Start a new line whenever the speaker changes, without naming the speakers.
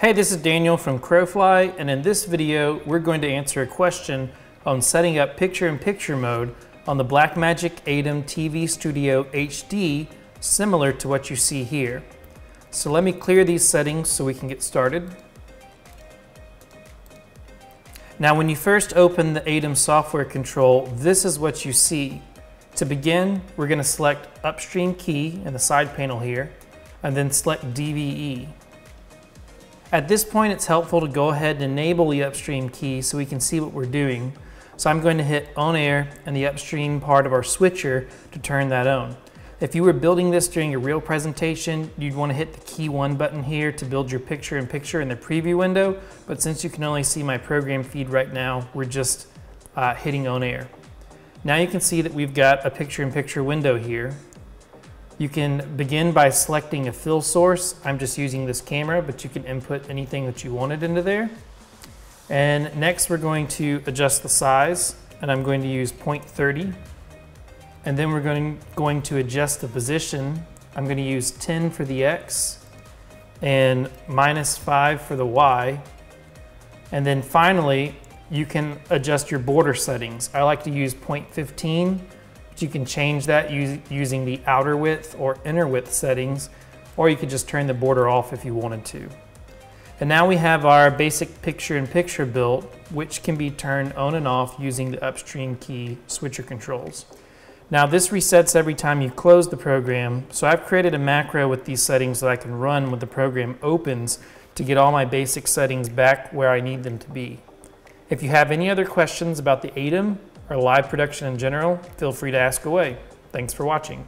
Hey, this is Daniel from Crowfly, and in this video, we're going to answer a question on setting up picture-in-picture -picture mode on the Blackmagic ATEM TV Studio HD, similar to what you see here. So let me clear these settings so we can get started. Now, when you first open the ATEM software control, this is what you see. To begin, we're gonna select upstream key in the side panel here, and then select DVE. At this point, it's helpful to go ahead and enable the upstream key so we can see what we're doing. So I'm going to hit on air and the upstream part of our switcher to turn that on. If you were building this during a real presentation, you'd want to hit the key one button here to build your picture in picture in the preview window. But since you can only see my program feed right now, we're just uh, hitting on air. Now you can see that we've got a picture in picture window here. You can begin by selecting a fill source. I'm just using this camera, but you can input anything that you wanted into there. And next we're going to adjust the size, and I'm going to use 0.30. And then we're going, going to adjust the position. I'm going to use 10 for the X and minus 5 for the Y. And then finally, you can adjust your border settings. I like to use 0.15 you can change that using the outer width or inner width settings, or you could just turn the border off if you wanted to. And now we have our basic picture-in-picture -picture built, which can be turned on and off using the upstream key switcher controls. Now this resets every time you close the program, so I've created a macro with these settings that I can run when the program opens to get all my basic settings back where I need them to be. If you have any other questions about the ATEM or live production in general, feel free to ask away. Thanks for watching.